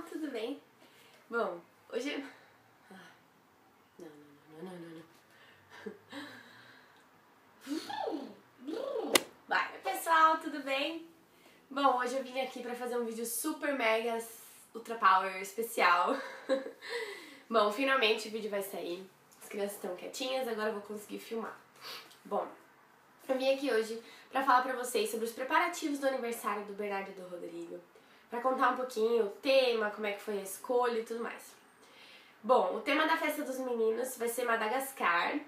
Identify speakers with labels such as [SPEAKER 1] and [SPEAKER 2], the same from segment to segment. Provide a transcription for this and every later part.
[SPEAKER 1] tudo bem? Bom, hoje. Ah, não, não, não, não, não. Vai, pessoal, tudo bem? Bom, hoje eu vim aqui pra fazer um vídeo super mega ultra power especial. Bom, finalmente o vídeo vai sair. As crianças estão quietinhas, agora eu vou conseguir filmar. Bom, eu vim aqui hoje pra falar pra vocês sobre os preparativos do aniversário do Bernardo e do Rodrigo para contar um pouquinho o tema, como é que foi a escolha e tudo mais. Bom, o tema da festa dos meninos vai ser Madagascar.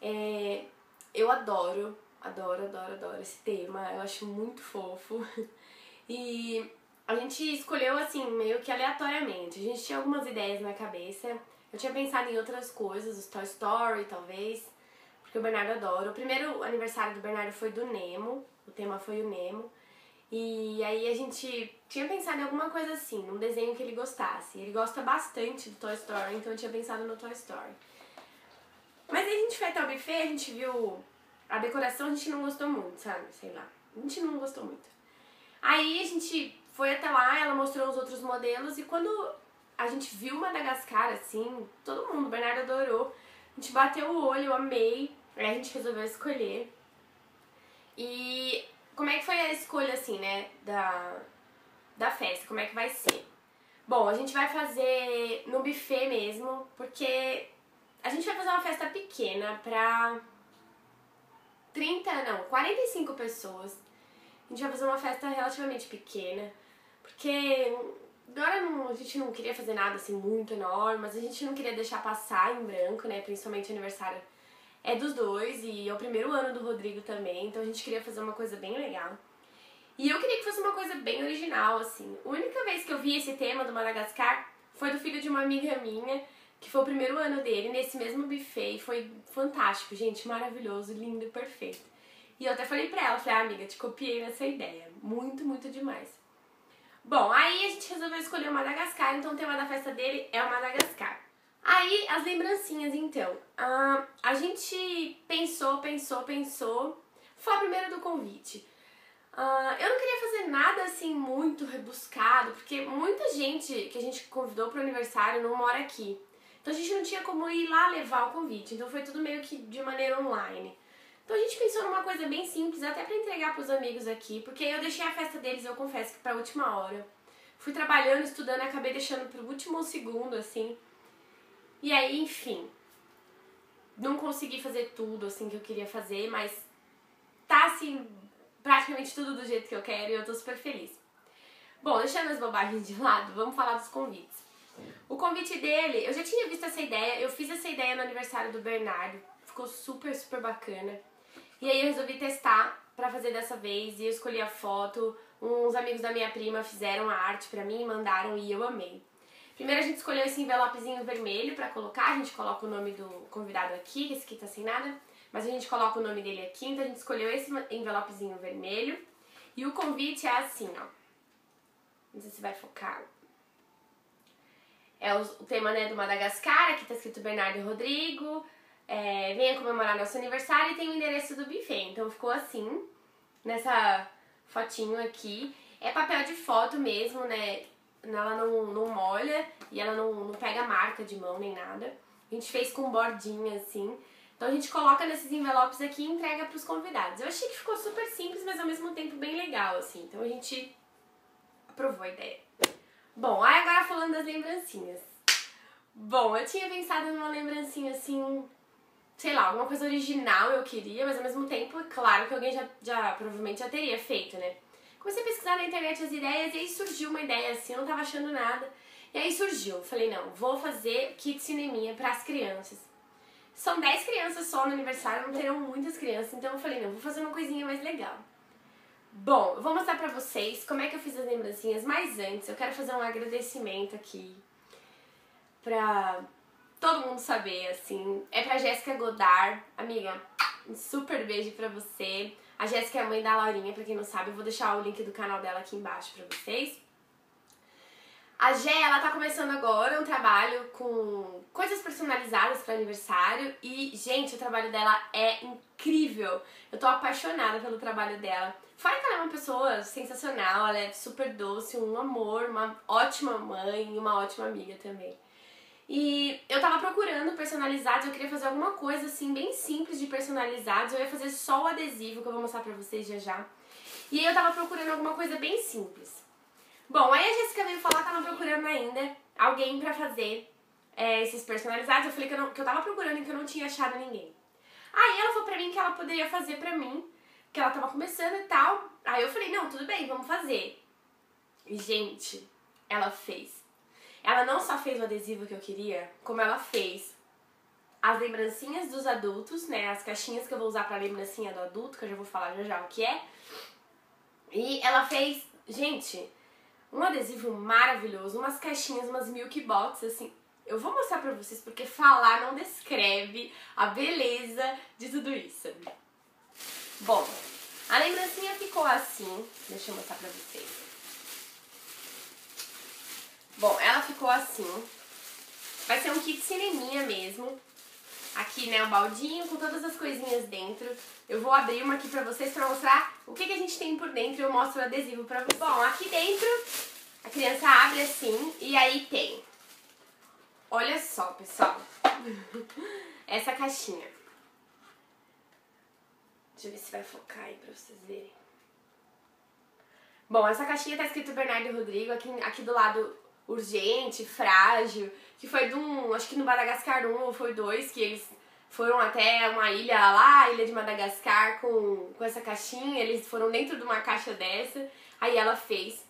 [SPEAKER 1] É, eu adoro, adoro, adoro, adoro esse tema. Eu acho muito fofo. E a gente escolheu assim, meio que aleatoriamente. A gente tinha algumas ideias na cabeça. Eu tinha pensado em outras coisas, os Toy Story, talvez, porque o Bernardo adora. O primeiro aniversário do Bernardo foi do Nemo, o tema foi o Nemo. E aí a gente tinha pensado em alguma coisa assim, num desenho que ele gostasse. Ele gosta bastante do Toy Story, então eu tinha pensado no Toy Story. Mas aí a gente foi até o buffet, a gente viu a decoração, a gente não gostou muito, sabe? Sei lá. A gente não gostou muito. Aí a gente foi até lá, ela mostrou os outros modelos e quando a gente viu Madagascar assim, todo mundo, o Bernardo adorou. A gente bateu o olho, eu amei. Aí a gente resolveu escolher. E como é que foi a escolha, assim, né, da, da festa? Como é que vai ser? Bom, a gente vai fazer no buffet mesmo, porque a gente vai fazer uma festa pequena pra 30, não, 45 pessoas. A gente vai fazer uma festa relativamente pequena, porque agora não, a gente não queria fazer nada assim muito enorme, mas a gente não queria deixar passar em branco, né, principalmente aniversário é dos dois e é o primeiro ano do Rodrigo também, então a gente queria fazer uma coisa bem legal. E eu queria que fosse uma coisa bem original, assim. A única vez que eu vi esse tema do Madagascar foi do filho de uma amiga minha, que foi o primeiro ano dele, nesse mesmo buffet, e foi fantástico, gente, maravilhoso, lindo, perfeito. E eu até falei pra ela, falei, ah, amiga, te copiei nessa ideia, muito, muito demais. Bom, aí a gente resolveu escolher o Madagascar, então o tema da festa dele é o Madagascar. Aí, as lembrancinhas, então. Ah, a gente pensou, pensou, pensou. Foi a primeira do convite. Ah, eu não queria fazer nada assim muito rebuscado, porque muita gente que a gente convidou pro aniversário não mora aqui. Então a gente não tinha como ir lá levar o convite. Então foi tudo meio que de maneira online. Então a gente pensou numa coisa bem simples, até para entregar pros amigos aqui, porque eu deixei a festa deles, eu confesso que pra última hora. Fui trabalhando, estudando, acabei deixando pro último segundo, assim. E aí, enfim, não consegui fazer tudo assim que eu queria fazer, mas tá assim, praticamente tudo do jeito que eu quero e eu tô super feliz. Bom, deixando as bobagens de lado, vamos falar dos convites. O convite dele, eu já tinha visto essa ideia, eu fiz essa ideia no aniversário do Bernardo, ficou super, super bacana. E aí eu resolvi testar pra fazer dessa vez e eu escolhi a foto. Uns amigos da minha prima fizeram a arte pra mim, mandaram e eu amei. Primeiro a gente escolheu esse envelopezinho vermelho pra colocar, a gente coloca o nome do convidado aqui, que esse aqui tá sem nada, mas a gente coloca o nome dele aqui, então a gente escolheu esse envelopezinho vermelho. E o convite é assim, ó. Não sei se vai focar. É o tema né, do Madagascar, aqui tá escrito Bernardo e Rodrigo. É, venha comemorar nosso aniversário e tem o endereço do buffet. Então ficou assim, nessa fotinho aqui. É papel de foto mesmo, né? Ela não, não molha e ela não, não pega marca de mão nem nada. A gente fez com bordinha assim. Então a gente coloca nesses envelopes aqui e entrega pros convidados. Eu achei que ficou super simples, mas ao mesmo tempo bem legal, assim. Então a gente aprovou a ideia. Bom, aí agora falando das lembrancinhas. Bom, eu tinha pensado numa lembrancinha assim, sei lá, alguma coisa original eu queria, mas ao mesmo tempo, claro que alguém já, já provavelmente já teria feito, né? Comecei a pesquisar na internet as ideias e aí surgiu uma ideia assim, eu não tava achando nada. E aí surgiu, falei, não, vou fazer kit cineminha para as crianças. São 10 crianças só no aniversário, não terão muitas crianças, então eu falei, não, vou fazer uma coisinha mais legal. Bom, eu vou mostrar pra vocês como é que eu fiz as lembrancinhas, mas antes eu quero fazer um agradecimento aqui pra todo mundo saber, assim. É pra Jéssica Godard, amiga, um super beijo pra você. A Jéssica é a mãe da Laurinha, pra quem não sabe, eu vou deixar o link do canal dela aqui embaixo pra vocês. A Gé, ela tá começando agora um trabalho com coisas personalizadas para aniversário e, gente, o trabalho dela é incrível. Eu tô apaixonada pelo trabalho dela. Fora que ela é uma pessoa sensacional, ela é super doce, um amor, uma ótima mãe e uma ótima amiga também. E eu tava procurando personalizados, eu queria fazer alguma coisa assim, bem simples de personalizados. Eu ia fazer só o adesivo, que eu vou mostrar pra vocês já já. E aí eu tava procurando alguma coisa bem simples. Bom, aí a Jéssica veio falar que tava procurando ainda alguém pra fazer é, esses personalizados. Eu falei que eu, não, que eu tava procurando e que eu não tinha achado ninguém. Aí ela falou pra mim que ela poderia fazer pra mim, que ela tava começando e tal. Aí eu falei, não, tudo bem, vamos fazer. E, gente, ela fez. Ela não só fez o adesivo que eu queria, como ela fez as lembrancinhas dos adultos, né? As caixinhas que eu vou usar pra lembrancinha do adulto, que eu já vou falar já já o que é. E ela fez, gente, um adesivo maravilhoso, umas caixinhas, umas milk box, assim. Eu vou mostrar pra vocês porque falar não descreve a beleza de tudo isso. Bom, a lembrancinha ficou assim. Deixa eu mostrar pra vocês. Bom, ela ficou assim. Vai ser um kit cineminha mesmo. Aqui, né, um baldinho com todas as coisinhas dentro. Eu vou abrir uma aqui pra vocês pra mostrar o que, que a gente tem por dentro. Eu mostro o adesivo pra vocês. Bom, aqui dentro a criança abre assim e aí tem. Olha só, pessoal. Essa caixinha. Deixa eu ver se vai focar aí pra vocês verem. Bom, essa caixinha tá escrito Bernardo Rodrigo, aqui, aqui do lado urgente, frágil, que foi de um, acho que no Madagascar 1 ou foi 2, que eles foram até uma ilha lá, a ilha de Madagascar, com, com essa caixinha, eles foram dentro de uma caixa dessa, aí ela fez.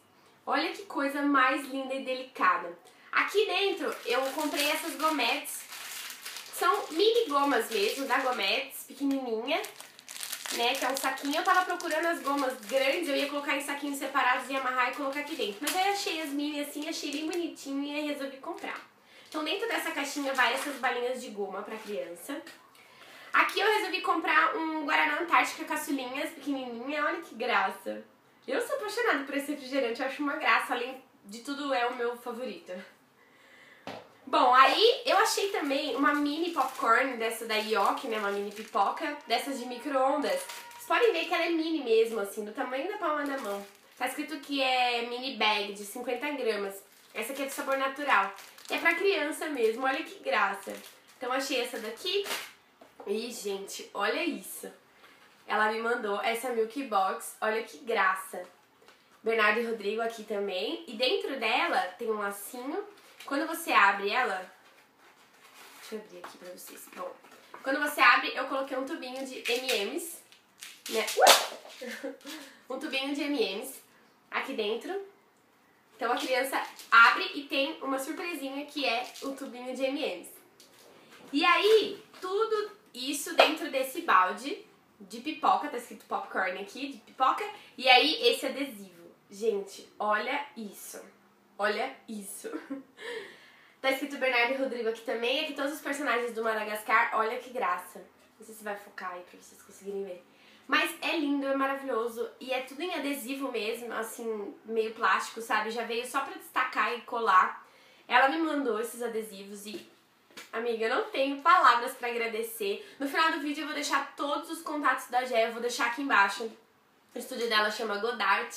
[SPEAKER 1] Olha que coisa mais linda e delicada. Aqui dentro eu comprei essas gometes, são mini gomas mesmo, da Gometes, pequenininha, né, que é um saquinho. Eu tava procurando as gomas grandes, eu ia colocar em saquinhos separados e amarrar e colocar aqui dentro. Mas aí achei as mini assim, achei bem bonitinha e resolvi comprar. Então dentro dessa caixinha vai essas balinhas de goma pra criança. Aqui eu resolvi comprar um Guaraná Antártica caçulinhas pequenininha, olha que graça. Eu sou apaixonada por esse refrigerante, eu acho uma graça, além de tudo é o meu favorito. Bom, aí eu achei também uma mini popcorn dessa da Yoki, né, uma mini pipoca, dessas de micro-ondas. Vocês podem ver que ela é mini mesmo, assim, do tamanho da palma da mão. Tá escrito que é mini bag de 50 gramas. Essa aqui é de sabor natural. É pra criança mesmo, olha que graça. Então achei essa daqui. E, gente, olha isso. Ela me mandou essa Milk Box, olha que graça. Bernardo e Rodrigo aqui também. E dentro dela tem um lacinho. Quando você abre ela... Deixa eu abrir aqui pra vocês. Bom, quando você abre, eu coloquei um tubinho de M&M's. Né? um tubinho de M&M's aqui dentro. Então a criança abre e tem uma surpresinha que é o tubinho de M&M's. E aí, tudo isso dentro desse balde de pipoca, tá escrito popcorn aqui, de pipoca, e aí esse adesivo. Gente, olha isso. Olha isso. tá escrito Bernardo e Rodrigo aqui também, aqui todos os personagens do Madagascar, olha que graça. Não sei se vai focar aí pra vocês conseguirem ver. Mas é lindo, é maravilhoso e é tudo em adesivo mesmo, assim, meio plástico, sabe? Já veio só pra destacar e colar. Ela me mandou esses adesivos e, amiga, eu não tenho palavras pra agradecer. No final do vídeo eu vou deixar todos os contatos da Gé, eu vou deixar aqui embaixo. O estúdio dela chama Godart.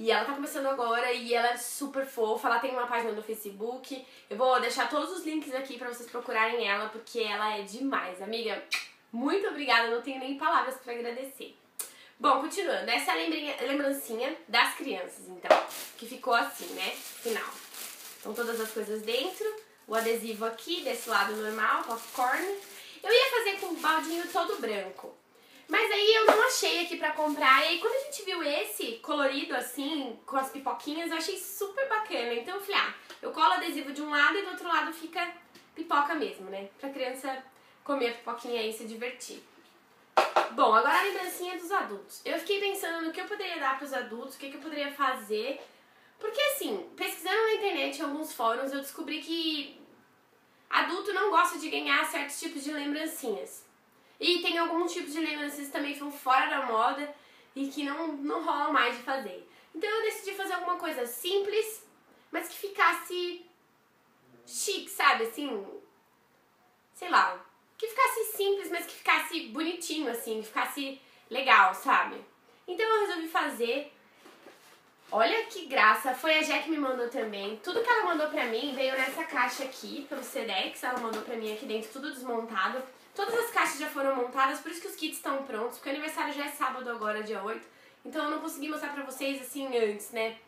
[SPEAKER 1] E ela tá começando agora e ela é super fofa, ela tem uma página no Facebook. Eu vou deixar todos os links aqui pra vocês procurarem ela, porque ela é demais. Amiga, muito obrigada, não tenho nem palavras para agradecer. Bom, continuando, essa é a lembrancinha das crianças, então, que ficou assim, né, final. Então, todas as coisas dentro, o adesivo aqui, desse lado normal, popcorn. Eu ia fazer com o baldinho todo branco, mas aí eu não achei aqui pra comprar. E aí, quando a gente viu esse colorido assim, com as pipoquinhas, eu achei super bacana. Então, eu falei, ah, eu colo adesivo de um lado e do outro lado fica pipoca mesmo, né, pra criança comer a pipoquinha e se divertir. Bom, agora a lembrancinha dos adultos. Eu fiquei pensando no que eu poderia dar para os adultos, o que, que eu poderia fazer. Porque assim, pesquisando na internet em alguns fóruns, eu descobri que adulto não gosta de ganhar certos tipos de lembrancinhas. E tem alguns tipos de lembrancinhas que também são fora da moda e que não, não rolam mais de fazer. Então eu decidi fazer alguma coisa simples, mas que ficasse chique, sabe? Assim, sei lá, que ficasse simples, mas que ficasse bonitinho, assim, que ficasse legal, sabe? Então eu resolvi fazer. Olha que graça, foi a Jack que me mandou também. Tudo que ela mandou pra mim veio nessa caixa aqui, pelo Sedex, ela mandou pra mim aqui dentro, tudo desmontado. Todas as caixas já foram montadas, por isso que os kits estão prontos, porque o aniversário já é sábado agora, dia 8. Então eu não consegui mostrar pra vocês assim antes, né?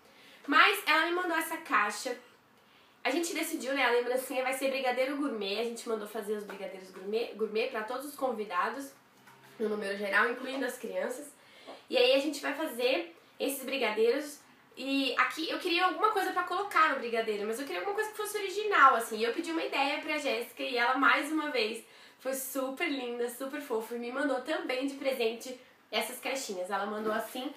[SPEAKER 1] Mas ela me mandou essa caixa. A gente decidiu, né? A lembrancinha vai ser brigadeiro gourmet. A gente mandou fazer os brigadeiros gourmet, gourmet para todos os convidados, no número geral, incluindo as crianças. E aí a gente vai fazer esses brigadeiros. E aqui eu queria alguma coisa para colocar no brigadeiro, mas eu queria alguma coisa que fosse original, assim. E eu pedi uma ideia pra Jéssica e ela, mais uma vez, foi super linda, super fofa e me mandou também de presente essas caixinhas. Ela mandou assim,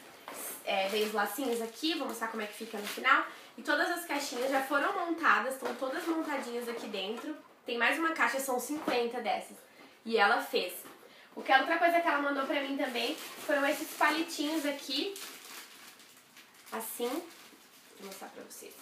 [SPEAKER 1] é, veio os lacinhos aqui, vou mostrar como é que fica no final. E todas as caixinhas já foram montadas, estão todas montadinhas aqui dentro. Tem mais uma caixa, são 50 dessas. E ela fez. O que outra coisa que ela mandou pra mim também foram esses palitinhos aqui. Assim. Vou mostrar pra vocês.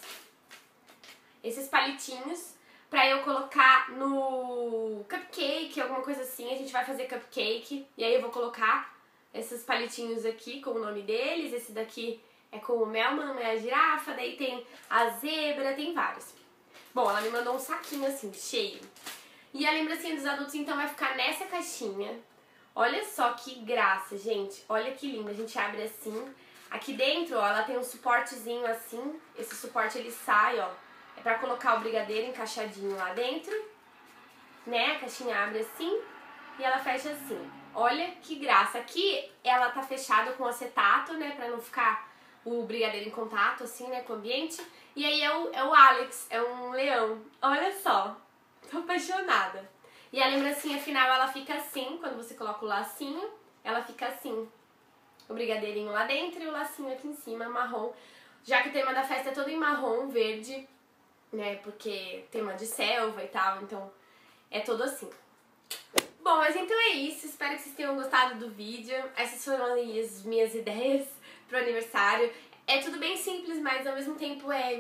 [SPEAKER 1] Esses palitinhos pra eu colocar no cupcake, alguma coisa assim. A gente vai fazer cupcake. E aí eu vou colocar esses palitinhos aqui com o nome deles. Esse daqui é com o Melman, é a girafa, daí tem a zebra, tem vários. Bom, ela me mandou um saquinho assim, cheio. E a lembrancinha dos adultos então vai ficar nessa caixinha. Olha só que graça, gente. Olha que lindo. A gente abre assim. Aqui dentro, ó, ela tem um suportezinho assim. Esse suporte ele sai, ó. Pra colocar o brigadeiro encaixadinho lá dentro. Né? A caixinha abre assim e ela fecha assim. Olha que graça. Aqui ela tá fechada com acetato, né, pra não ficar o brigadeiro em contato, assim, né, com o ambiente. E aí é o, é o Alex, é um leão. Olha só, tô apaixonada. E a lembrancinha final, ela fica assim, quando você coloca o lacinho, ela fica assim. O brigadeirinho lá dentro e o lacinho aqui em cima, marrom. Já que o tema da festa é todo em marrom, verde, né, porque tema de selva e tal, então é todo assim. Bom, mas então é isso. Espero que vocês tenham gostado do vídeo. Essas foram as minhas ideias pro aniversário. É tudo bem simples, mas ao mesmo tempo é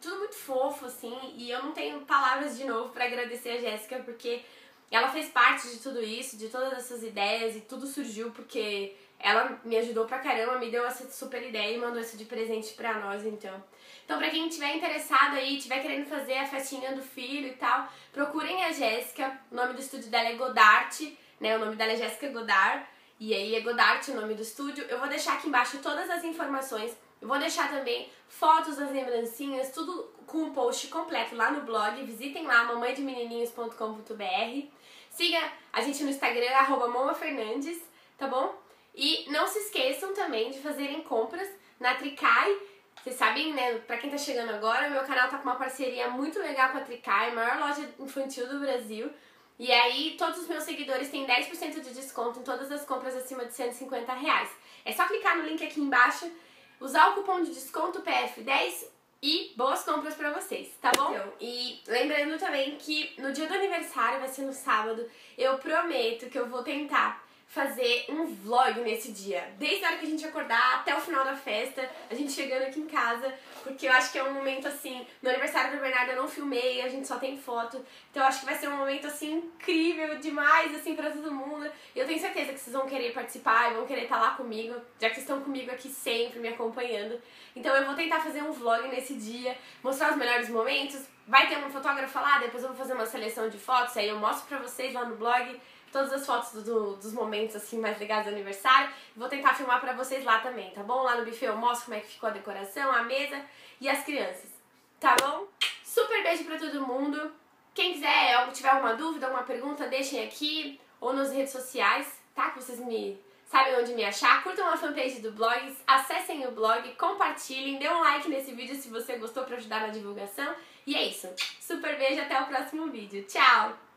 [SPEAKER 1] tudo muito fofo, assim. E eu não tenho palavras de novo para agradecer a Jéssica, porque ela fez parte de tudo isso, de todas essas ideias, e tudo surgiu porque ela me ajudou pra caramba, me deu essa super ideia e mandou isso de presente pra nós, então. Então, pra quem tiver interessado aí, tiver querendo fazer a festinha do filho e tal, procurem a Jéssica. O nome do estúdio dela é Godart, né? O nome dela é Jéssica Godard. E aí é Godart o nome do estúdio. Eu vou deixar aqui embaixo todas as informações. Eu vou deixar também fotos das lembrancinhas, tudo com o post completo lá no blog. Visitem lá, mamãedemenininhos.com.br. Siga a gente no Instagram, arroba Fernandes, tá bom? E não se esqueçam também de fazerem compras na Tricai. Vocês sabem, né? Pra quem tá chegando agora, meu canal tá com uma parceria muito legal com a Tricai, a maior loja infantil do Brasil. E aí, todos os meus seguidores têm 10% de desconto em todas as compras acima de 150 reais. É só clicar no link aqui embaixo, usar o cupom de desconto PF10 e boas compras pra vocês, tá bom? Então, e lembrando também que no dia do aniversário, vai ser no sábado, eu prometo que eu vou tentar fazer um vlog nesse dia. Desde a hora que a gente acordar até o final da festa, a gente chegando aqui em casa, porque eu acho que é um momento assim. No aniversário do Bernardo eu não filmei, a gente só tem foto. Então eu acho que vai ser um momento assim incrível demais, assim, pra todo mundo. E eu tenho certeza que vocês vão querer participar e vão querer estar lá comigo, já que estão comigo aqui sempre, me acompanhando. Então eu vou tentar fazer um vlog nesse dia, mostrar os melhores momentos. Vai ter um fotógrafo lá, depois eu vou fazer uma seleção de fotos, aí eu mostro pra vocês lá no blog todas as fotos do, dos momentos assim mais legais do aniversário. Vou tentar filmar pra vocês lá também, tá bom? Lá no buffet eu mostro como é que ficou a decoração, a mesa e as crianças, tá bom? Super beijo pra todo mundo. Quem quiser, tiver alguma dúvida, alguma pergunta, deixem aqui ou nas redes sociais, tá? Que vocês me sabem onde me achar. Curtam a fanpage do blog, acessem o blog, compartilhem, dê um like nesse vídeo se você gostou pra ajudar na divulgação. E é isso. Super beijo, até o próximo vídeo. Tchau!